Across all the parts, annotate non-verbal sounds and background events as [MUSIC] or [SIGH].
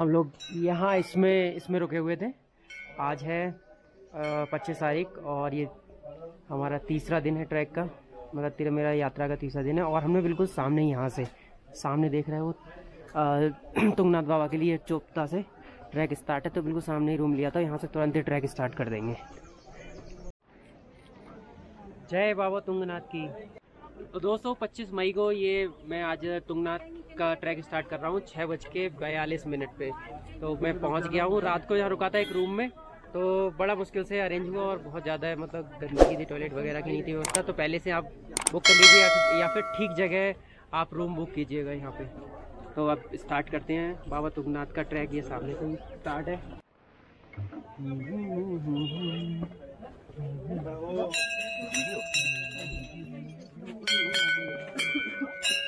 हम लोग यहाँ इसमें इसमें रुके हुए थे। आज है पच्चीस तारीख और ये हमारा तीसरा दिन है ट्रैक का। मतलब तेरा, मेरा यात्रा का तीसरा दिन है और हमने बिल्कुल सामने यहाँ से, सामने देख रहे हो [CLEARS THROAT] तुंगनाथ बाबा के लिए चोपता से ट्रैक स्टार्ट है तो बिल्कुल सामने ही रूम लिया था। यहाँ से तुरंत ही ट्रैक स्टार्ट कर देंगे। जय बाबा तुंगनाथ की। तो दोस्तों 25 मई को ये मैं आज तुंगनाथ का ट्रैक स्टार्ट कर रहा हूँ छः बज के बयालीस मिनट पे। तो मैं पहुँच गया हूँ, रात को यहाँ रुका था एक रूम में। तो बड़ा मुश्किल से अरेंज हुआ और बहुत ज़्यादा मतलब गंदगी थी टॉयलेट वगैरह की नहीं थी व्यवस्था। तो पहले से आप बुक कर लीजिए या फिर ठीक जगह आप रूम बुक कीजिएगा यहाँ पे। तो अब स्टार्ट करते हैं। बाबा तुंगनाथ का ट्रैक ये सामने से स्टार्ट है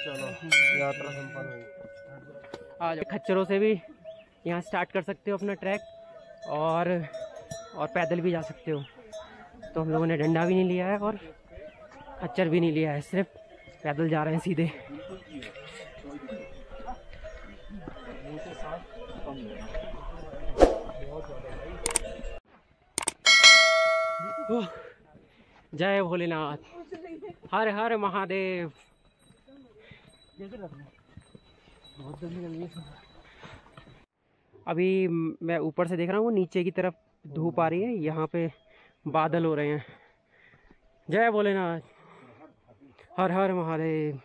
यात्रा संपन्न आज खच्चरों से भी यहाँ स्टार्ट कर सकते हो अपना ट्रैक और और पैदल भी जा सकते हो। तो हम लोगों ने डंडा भी नहीं लिया है और खच्चर भी नहीं लिया है, सिर्फ़ पैदल जा रहे हैं सीधे। जय भोलेनाथ। हर हर महादेव। अभी मैं ऊपर से देख रहा हूँ, नीचे की तरफ़ धूप आ रही है, यहाँ पे बादल हो रहे हैं। जय भोलेनाथ हर हर महादेव।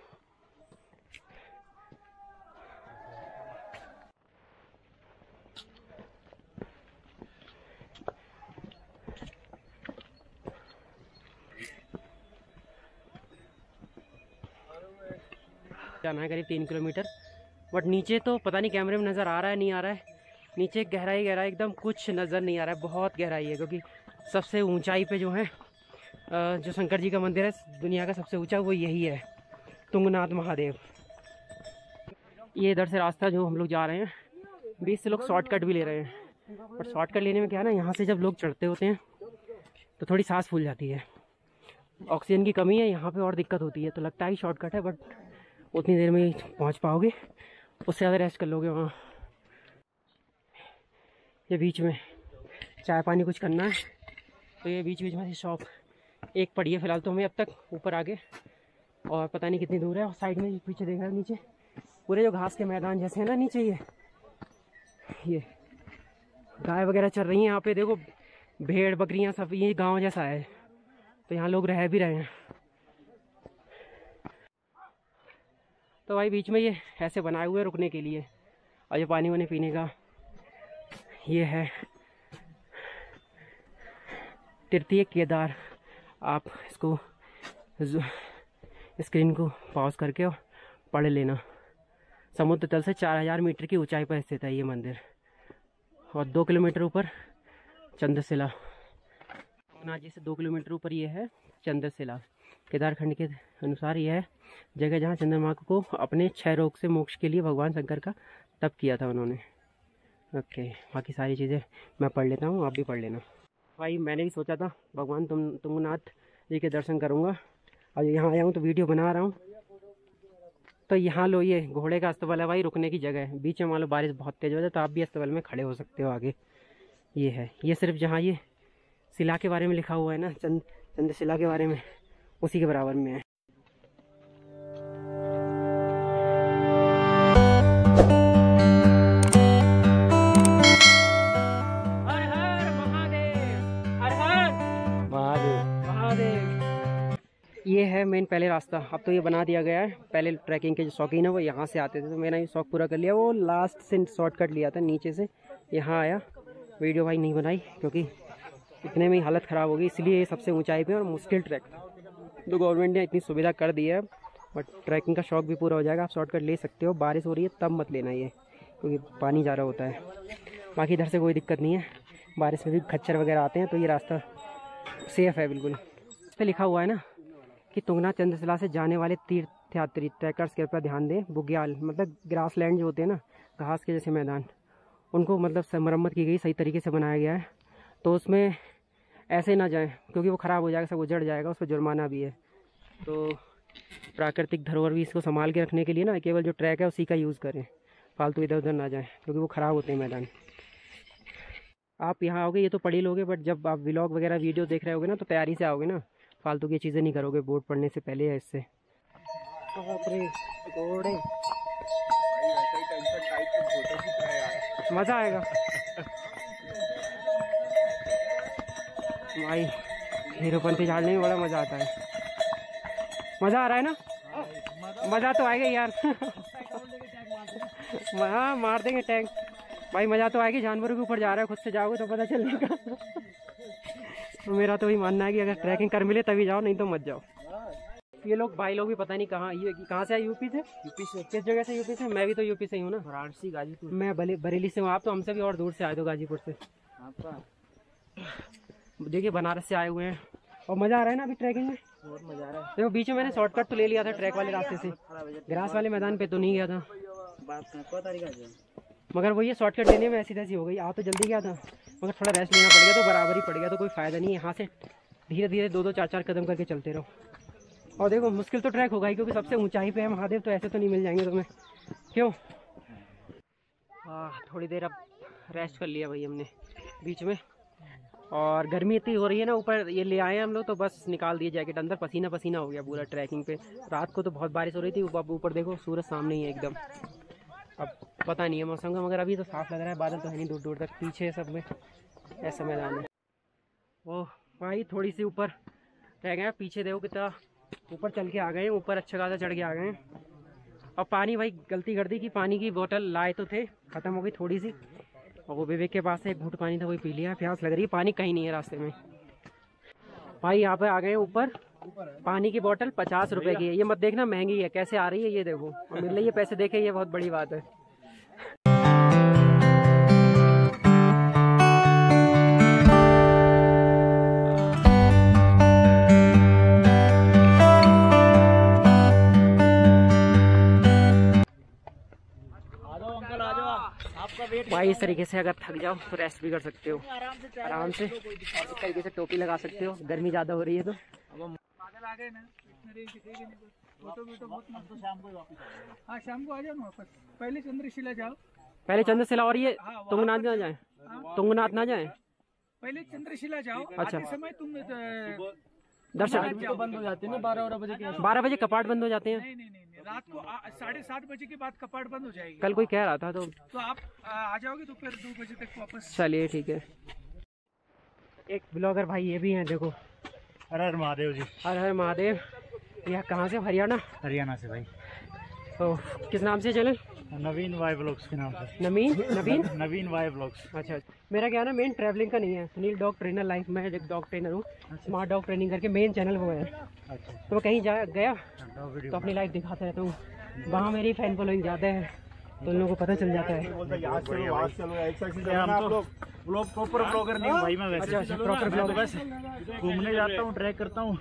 जाना है करीब तीन किलोमीटर। बट नीचे तो पता नहीं कैमरे में नज़र आ रहा है, नहीं आ रहा है। नीचे गहराई गहराई एकदम कुछ नज़र नहीं आ रहा है, बहुत गहराई है, क्योंकि सबसे ऊंचाई पे जो है जो शंकर जी का मंदिर है, दुनिया का सबसे ऊँचा, वो यही है, तुंगनाथ महादेव। ये इधर से रास्ता जो हम लोग जा रहे हैं बीच से लोग शॉर्टकट भी ले रहे हैं। और शॉर्टकट लेने में क्या है ना, यहाँ से जब लोग चढ़ते होते हैं तो थोड़ी सांस फूल जाती है। ऑक्सीजन की कमी है, यहाँ पे और दिक्कत होती है तो लगता है कि शॉर्टकट है बट उतनी देर में पहुँच पाओगे। उससे ज़्यादा रेस्ट कर लोगे वहाँ। ये बीच में चाय पानी कुछ करना है। तो ये बीच बीच में शॉप एक पड़ी है फ़िलहाल तो हमें अब तक, ऊपर आगे। और पता नहीं कितनी दूर है। और साइड में पीछे देख रहे नीचे। पूरे जो घास के मैदान जैसे हैं ना, नीचे ये। ये गाय वगैरह चल रही हैं यहाँ पे। देखो, भेड़ बकरियाँ सब ये गाँव जैसा है। तो यहाँ लोग रह भी रहे हैं। तो भाई बीच में ये ऐसे बनाए हुए रुकने के लिए। और ये पानी वानी पीने का ये है। तृतीय केदार आप इसको स्क्रीन को पॉज करके पढ़ लेना। समुद्र तल से चार हज़ार मीटर की ऊंचाई पर स्थित है ये मंदिर। और दो किलोमीटर ऊपर चंद्रशिला। जी से दो किलोमीटर ऊपर ये है चंद्रशिला। केदारखंड के अनुसार यह जगह जहाँ चंद्रमा को अपने क्षय रोग से मोक्ष के लिए भगवान शंकर का तप किया था उन्होंने। ओके, बाकी सारी चीज़ें मैं पढ़ लेता हूँ, आप भी पढ़ लेना। भाई, मैंने भी सोचा था, भगवान तुम, तुंगनाथ जी के दर्शन करूँगा। और यहाँ आया हूँ तो वीडियो बना रहा हूँ। तो यहाँ लो ये घोड़े का अस्तबल है भाई, रुकने की जगह है। बीच में मान लो बारिश बहुत तेज़ हो जाए तो आप भी अस्तबल में खड़े हो सकते हो आगे। ये है, ये सिर्फ़ जहाँ ये शिला के बारे में लिखा हुआ है ना, चंद, चंद्रशिला के बारे में। उसी के बराबर में है। ये है मेन पहले रास्ता। अब तो ये बना दिया गया है। पहले ट्रैकिंग के जो शौकीन है वो यहाँ से आते थे। तो मैंने ये शौक पूरा कर लिया। वो लास्ट से शॉर्टकट लिया था नीचे से। यहाँ आया। वीडियो भाई नहीं बनाई क्योंकि इतने में ही हालत ख़राब होगी इसलिए ये सबसे ऊंचाई पे और मुश्किल ट्रैक था। तो गवर्नमेंट ने इतनी सुविधा कर दी है बट ट्रैकिंग का शौक भी पूरा हो जाएगा। आप शॉर्टकट ले सकते हो। बारिश हो रही है, तब मत लेना ये, क्योंकि पानी ज़्यादा होता है। बाकी इधर से कोई दिक्कत नहीं है। बारिश में भी खच्चर वगैरह आते हैं तो ये रास्ता सेफ़ है बिल्कुल। इस पर लिखा हुआ है ना कि तुंगना चंद्रशिला से जाने वाले तीर्थ यात्री ट्रैकर्स ऊपर ध्यान दें। बुग्याल मतलब ग्रास लैंड जो होते हैं ना, घास के जैसे मैदान, उनको मतलब मरम्मत की गई, सही तरीके से बनाया गया है। तो उसमें ऐसे ना जाएँ क्योंकि वो ख़राब हो जाएगा सब उजड़ जाएगा उस पर जुर्माना भी है। तो प्राकृतिक धरोहर भी इसको संभाल के रखने के लिए ना केवल जो ट्रैक है उसी का यूज़ करें। फालतू इधर उधर ना जाए क्योंकि वो ख़राब होते हैं मैदान। आप यहाँ आओगे ये तो पढ़ी लोगे बट जब आप व्लॉग वगैरह वीडियो देख रहे होगे ना तो तैयारी से आओगे ना। फालतू की चीज़ें नहीं करोगे बोर्ड पढ़ने से पहले या इससे। मज़ा आएगा। भाई हीरोपंथी झाड़ने में बड़ा मज़ा आता है। मज़ा आ रहा है ना? मज़ा तो आएगा यार। [LAUGHS] हाँ मार देंगे टैंक भाई मज़ा तो आएगी जानवरों के ऊपर जा रहा है खुद से जाओगे तो पता चलेगा। तो [LAUGHS] मेरा तो वही मानना है कि अगर ट्रैकिंग कर मिले तभी जाओ नहीं तो मत जाओ। ये लोग भाई लोग भी पता नहीं कहाँ ये कहाँ से आए यूपी से? यूपी से। किस जगह से यूपी से? मैं भी तो यूपी से ही हूँ ना। वाराणसी गाजीपुर। मैं बरेली से हूँ। आप तो हमसे भी और दूर से आए थे गाजीपुर से। देखिए बनारस से आए हुए हैं। और मज़ा आ रहा है ना अभी ट्रैकिंग में? बहुत मज़ा आ रहा है देखो, बीच में मैंने शॉर्टकट तो ले लिया था ट्रैक वाले रास्ते से। ग्रास वाले मैदान पे तो नहीं गया था। मगर वो ये शॉर्टकट लेने में ऐसी तैसी हो गई। आ तो जल्दी गया था। मगर थोड़ा रेस्ट लेना पड़ गया तो बराबर ही पड़ गया तो कोई फ़ायदा नहीं है। यहाँ से धीरे धीरे दो दो चार चार कदम करके चलते रहो। और देखो, मुश्किल तो ट्रैक होगा ही, क्योंकि सबसे ऊंचाई पे है महादेव तो ऐसे तो नहीं मिल जाएँगे तुम्हें। क्यों? हाँ थोड़ी देर अब रेस्ट कर लिया भाई हमने, बीच में। और गर्मी इतनी हो रही है ना, ऊपर ये ले आए हम लोग तो बस निकाल दिए जैकेट अंदर। पसीना पसीना हो गया पूरा ट्रैकिंग पे। रात को तो बहुत बारिश हो रही थी, अब ऊपर देखो, सूरज सामने ही है एकदम। अब पता नहीं है मौसम का, मगर अभी तो साफ़ लग रहा है, बादल तो है नहीं दूर दूर तक, पीछे सब में, ऐसा मैदान है। ओह, भाई थोड़ी सी ऊपर रह गए पीछे देखो कितना ऊपर चल के आ गए ऊपर अच्छा खासा चढ़ के आ गए और पानी भाई गलती कर दी कि पानी की बोतल लाए तो थे, ख़त्म हो गई थोड़ी सी। और वो विवेक के पास एक घूट पानी था वही पी लिया। प्यास लग रही है पानी कहीं नहीं है रास्ते में। भाई यहाँ पे आ गए ऊपर। पानी की बोतल पचास रुपए की है। ये मत देखना महँगी है। कैसे आ रही है ये देखो। और मिल रही है पैसे देखे ये बहुत बड़ी बात है। भाई इस तरीके से अगर थक जाओ तो रेस्ट भी कर सकते हो। आराम से। इस तरीके से टोपी लगा सकते हो। गर्मी ज़्यादा हो रही है तो। हाँ शाम को आ जाओ वापस। पहले चंद्रशिला जाओ। पहले चंद्रशिला और ये हाँ, तुंगनाथ ना जाए? तुंगनाथ ना जाए? पहले चंद्रशिला जाओ। अच्छा। समय तुम दर्शन। बंद हो जाते हैं बारह बारह बजे के बारह बजे कपाट बंद हो जाते हैं। नहीं नहीं नहीं नहीं, रात को साढ़े सात बजे के बाद कपाट बंद हो जाएगी। कल कोई कह रहा था तो। तो आप आ, आ जाओगे तो फिर दो बजे तक वापस। चलिए ठीक है। एक ब्लॉगर भाई ये भी हैं देखो। हर हर महादेव जी। हर हर महादेव। यह कहाँ से? हरियाणा? हरियाणा से भाई। तो किस नाम से चैनल नवीन वाई ब्लॉग्स के नाम से नवीन? नवीन? [LAUGHS] नवीन वाई ब्लॉग्स अच्छा अच्छा। मेरा क्या है ना मेन ट्रैवलिंग का नहीं है। सुनील डॉग ट्रेनर लाइफ में एक डॉग ट्रेनर हूँ। स्मार्ट डॉग ट्रेनिंग करके मेन चैनल वो है। अच्छा। तो मैं कहीं जा गया तो अपनी लाइफ दिखाता रहता हूँ। वहाँ मेरी फ़ैन फॉलोइंग ज़्यादा है तो उन लोगों को पता चल जाता है। तो? ब्लॉग प्रॉपर ब्लॉगर नहीं भाई मैं वैसे। अच्छा अच्छा प्रॉपर तो बस घूमने जाता हूँ ट्रैक करता हूँ।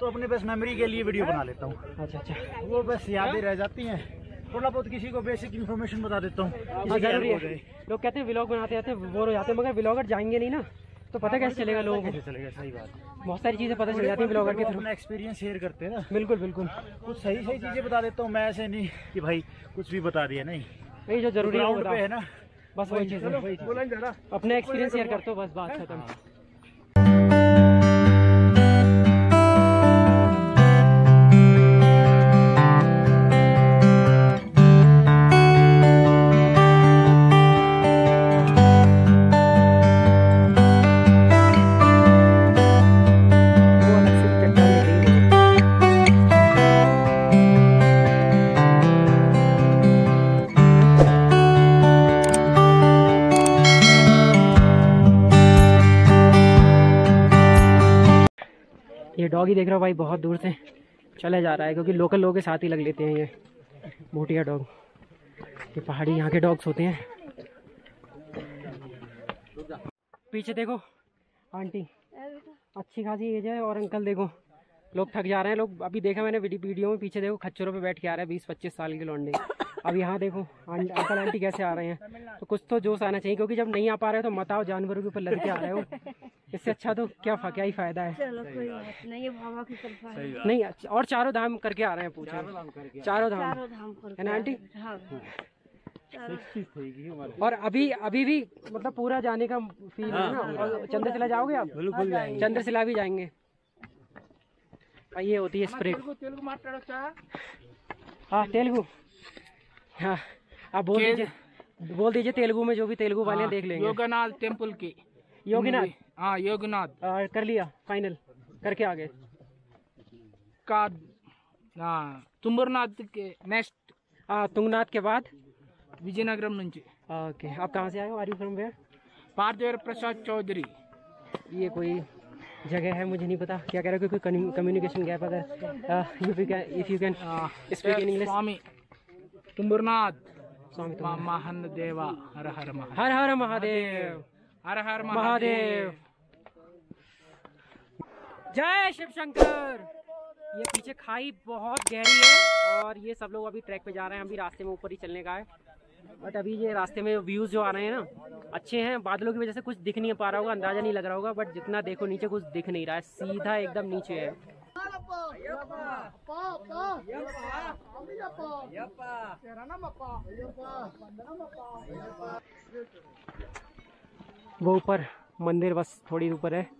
तो अपने बस मेमोरी के लिए वीडियो बना लेता हूँ। अच्छा अच्छा। वो बस यादें रह जाती हैं। थोड़ा बहुत किसी को बेसिक इन्फॉर्मेशन बता देता हूँ। हाँ ज़रूरी है लोग कहते हैं व्लॉग बनाते आते हैं बोर हो जाते हैं मगर व्लॉगर जाएँगे नहीं ना। तो पता कैसे चलेगा लोगों को? चलेगा सही बात। बहुत सारी चीज़ें पता चल जाती है ब्लॉगर के थ्रू अपना एक्सपीरियंस शेयर करते हैं ना। बिल्कुल बिल्कुल। कुछ सही सही चीज़ें बता देता हूँ मैं ऐसे नहीं कि भाई कुछ भी बता दिया नहीं। वही जो ज़रूरी है है ना। बस वही चीज़। है अपना एक्सपीरियंस शेयर करते हो बस बात खत्म। रहा भाई, बहुत दूर से चला जा रहा है, क्योंकि लोकल लोगों के साथ ही लग लेते हैं ये भूटिया डॉग ये पहाड़ी, यहाँ के डॉग्स होते हैं। पीछे देखो, आंटी, अच्छी खासी एज है और अंकल देखो, लोग थक जा रहे हैं, लोग अभी देखा मैंने वीडियो में, पीछे देखो खच्चरों पे बैठ के आ रहे हैं बीस पच्चीस साल के लौंडे। अब यहाँ देखो अंकल आंटी कैसे आ रहे हैं। तो कुछ तो जोश आना चाहिए, क्योंकि जब नहीं आ पा रहे हो तो मत आओ, जानवरों के ऊपर लड़के आ रहे हो। इससे अच्छा तो क्या फा, क्या ही फ़ायदा है। चलो कोई बात नहीं ये बाबा की कृपा है। नहीं अच्छा, और चारों धाम करके आ रहे हैं पूछा। चारों धाम है। ना आंटी? हाँ। और अभी अभी भी मतलब पूरा जाने का फील है ना? और चंद्रशिला जाओगे आप? बिल्कुल हाँ, चंद्रशिला भी जाएँगे। ये होती है हाँ, स्प्रे हाँ तेलुगु। हाँ आप बोल दीजिए बोल दीजिए तेलुगु में जो भी तेलुगु वाले देख लेंगे। योगनाथ टेंपल की। योगीनाथ? हम्म। हाँ योगनाथ। कर लिया फाइनल करके आ गए का हाँ तुम्बरनाथ के नेक्स्ट हाँ तुंगनाथ के बाद? विजयनगरम नुंचे ओके आप कहाँ से आए हो? Are you from where Parthiv Prasad Chaudhary. ये कोई जगह है मुझे नहीं पता। क्या कह रहा है? कोई कम्युनिकेशन गैप अगर if you can speak in English Swami Tumbarnath Swami महान देवा हर हर हर हर महादेव। हर हर महादेव। जय शिव शंकर ये पीछे खाई बहुत गहरी है और ये सब लोग अभी ट्रैक पे जा रहे हैं अभी रास्ते में ऊपर ही चलने का है। बट अभी ये रास्ते में व्यूज़ जो आ रहे हैं ना, अच्छे हैं। बादलों की वजह से कुछ दिख नहीं पा रहा होगा, अंदाज़ा नहीं लग रहा होगा, बट जितना देखो नीचे कुछ दिख नहीं रहा है। सीधा एकदम नीचे है। वो ऊपर मंदिर बस थोड़ी ऊपर है।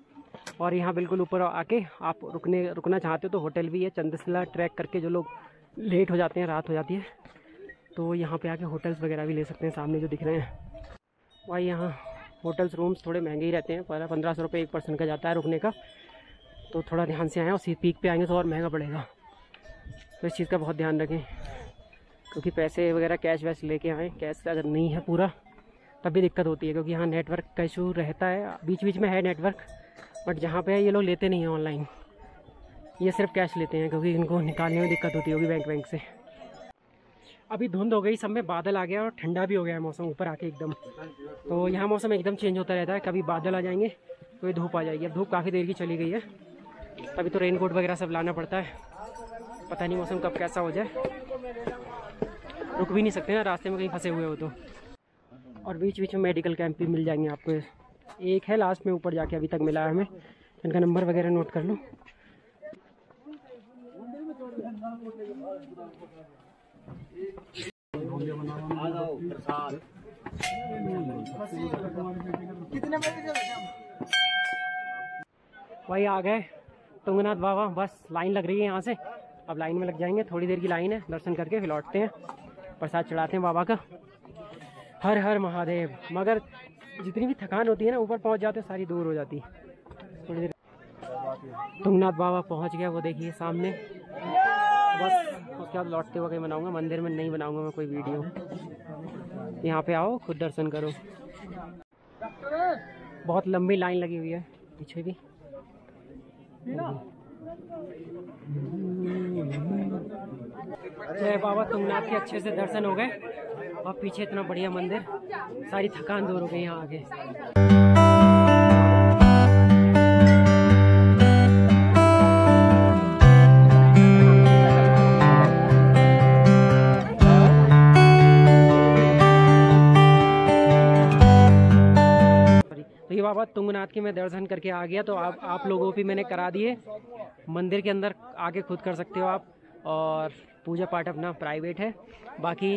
और यहाँ बिल्कुल ऊपर आके आप रुकने, रुकना चाहते हो तो होटल भी है चंद्रशिला ट्रैक करके जो लोग लेट हो जाते हैं, रात हो जाती है तो यहाँ पे आके होटल्स वगैरह भी ले सकते हैं, सामने जो दिख रहे हैं। भाई यहाँ होटल्स रूम्स थोड़े महँगे ही रहते हैं पर पंद्रह सौ रुपये एक पर्सन का जाता है रुकने का तो थोड़ा ध्यान से आएँ और पीक पे आएँगे तो और महँगा पड़ेगा। तो इस चीज़ का बहुत ध्यान रखें, क्योंकि पैसे वगैरह कैश वैश लेके आएँ, कैश अगर नहीं है पूरा, तब भी दिक्कत होती है, क्योंकि यहाँ नेटवर्क का इशू रहता है बीच बीच में है नेटवर्क बट जहाँ पे है, ये लोग लेते नहीं हैं ऑनलाइन ये सिर्फ़ कैश लेते हैं, क्योंकि इनको निकालने में दिक्कत होती होगी बैंक बैंक से। अभी धुंध हो गई, सब में बादल आ गया और ठंडा भी हो गया है मौसम ऊपर आके एकदम। तो यहाँ मौसम एकदम चेंज होता रहता है, कभी बादल आ जाएँगे कोई धूप आ जाएगी। अब धूप काफ़ी देर की चली गई है। अभी तो रेनकोट वगैरह सब लाना पड़ता है। पता नहीं मौसम कब कैसा हो जाए। रुक भी नहीं सकते ना, रास्ते में कहीं फंसे हुए हो तो। और बीच बीच में मेडिकल कैंप भी मिल जाएँगे आपको। एक है लास्ट में ऊपर जाके अभी तक मिला है हमें। इनका नंबर वगैरह नोट कर लो। वही आ गए। तुंगनाथ बाबा, बस लाइन लग रही है यहाँ से। अब लाइन में लग जाएँगे। थोड़ी देर की लाइन है। दर्शन करके फिर लौटते हैं। प्रसाद चढ़ाते हैं बाबा का। हर हर महादेव, मगर जितनी भी थकान होती है ना, ऊपर पहुँच जाते सारी दूर हो जाती थोड़ी देर तुंगनाथ बाबा पहुँच गया, वो देखिए सामने। बस, उसके बाद लौटते कहीं बनाऊँगा, मंदिर में नहीं बनाऊँगा मैं कोई वीडियो। यहाँ पे आओ, खुद दर्शन करो। बहुत लंबी लाइन लगी हुई है, पीछे भी। जय बाबा तुंगनाथ के अच्छे से दर्शन हो गए। और पीछे इतना बढ़िया मंदिर, सारी थकान दूर हो गई यहाँ आगे। तो बाबा तुंगनाथ के मैं दर्शन करके आ गया तो आप आप लोगों भी मैंने करा दिए। मंदिर के अंदर आके खुद कर सकते हो आप, और पूजा पाठ अपना प्राइवेट है। बाकी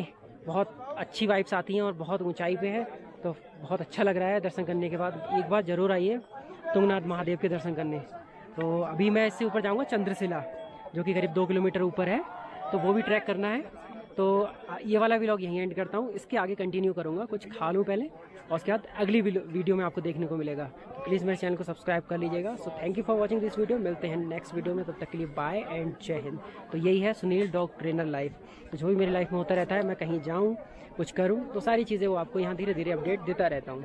बहुत अच्छी वाइब्स आती हैं और बहुत ऊंचाई पे है तो बहुत अच्छा लग रहा है दर्शन करने के बाद। एक बार ज़रूर आइए, तुंगनाथ महादेव के दर्शन करने। तो अभी मैं इससे ऊपर जाऊँगा चंद्रशिला, जो कि करीब दो किलोमीटर ऊपर है तो वो भी ट्रैक करना है। तो ये वाला व्लॉग यहीं एंड करता हूँ। इसके आगे कंटिन्यू करूँगा। कुछ खा लूँ पहले, और उसके बाद अगली वीडियो में आपको देखने को मिलेगा। तो प्लीज़ मेरे चैनल को सब्सक्राइब कर लीजिएगा। So thank you for watching this video मिलते हैं नेक्स्ट वीडियो में। तब तक के लिए बाय एंड जय हिंद तो यही है सुनील डॉग ट्रेनर लाइफ तो जो भी मेरी लाइफ में होता रहता है, मैं कहीं जाऊँ, कुछ करूँ तो सारी चीज़ें वो आपको यहाँ धीरे धीरे अपडेट देता रहता हूँ।